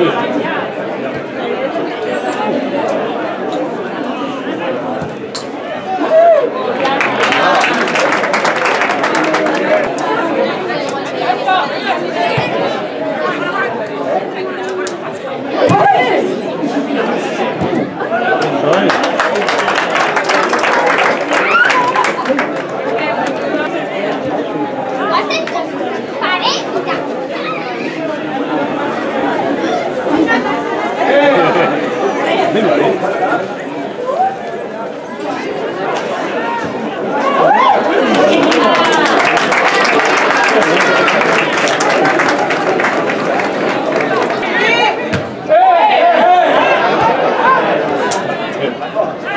Good.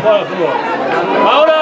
快了，快了。好的。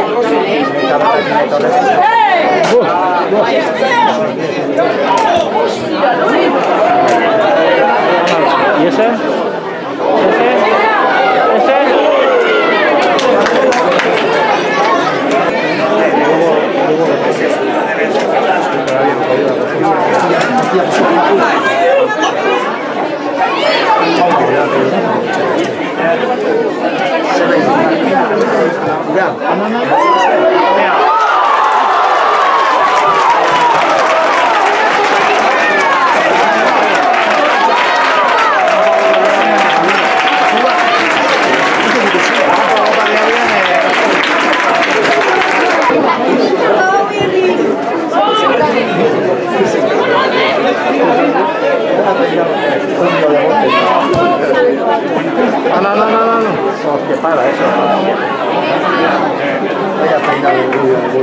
¿Y ese? ¿Ese? 拜来是吧？大家看一下我的员工，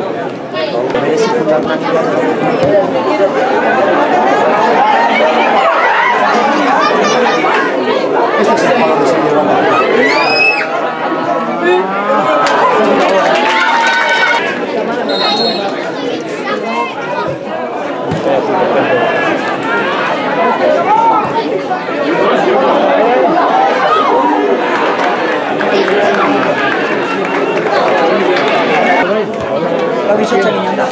没事这里有的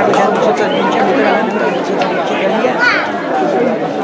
我家我说这里面全部都是我们的我说这里这的。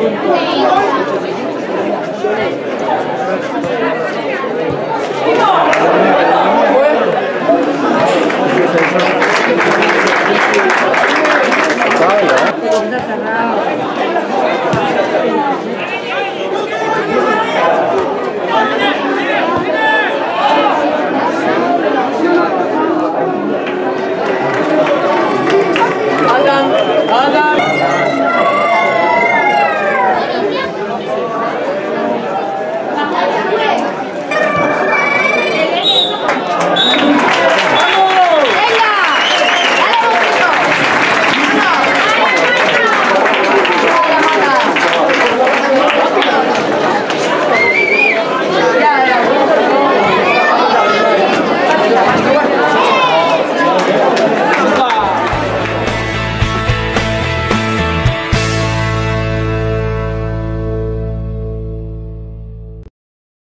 Thank you.